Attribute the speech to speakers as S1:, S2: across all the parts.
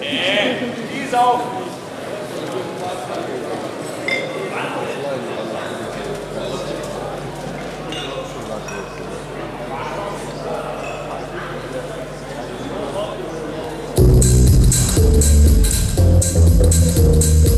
S1: Nee, äh, die ist auch gut. Thank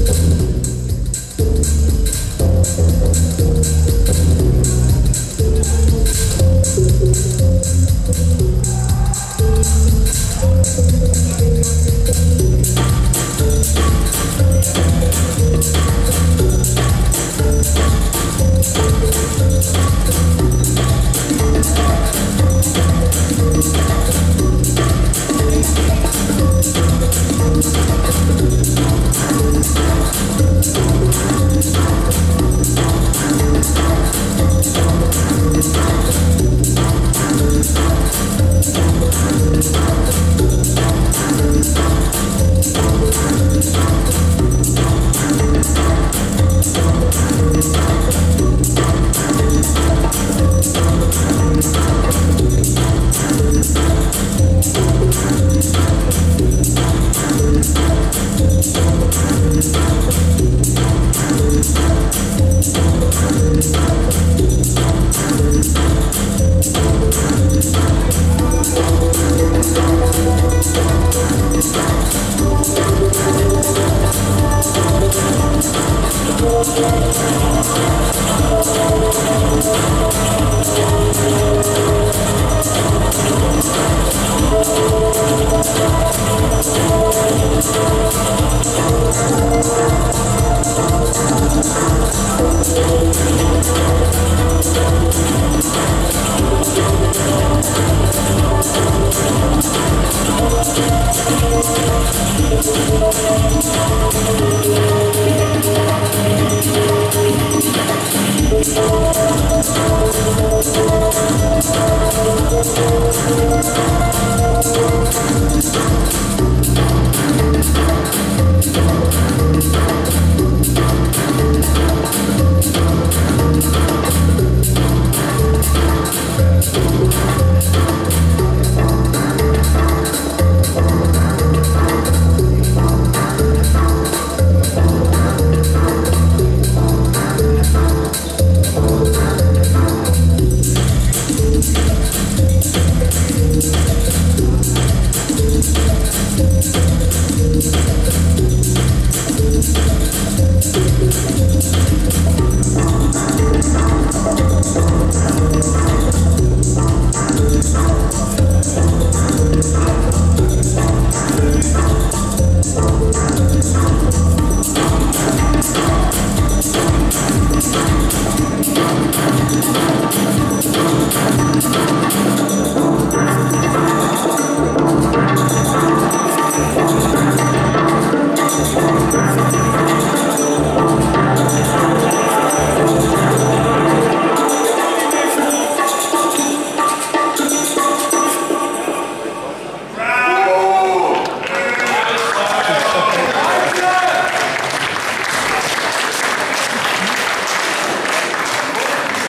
S2: Thank you.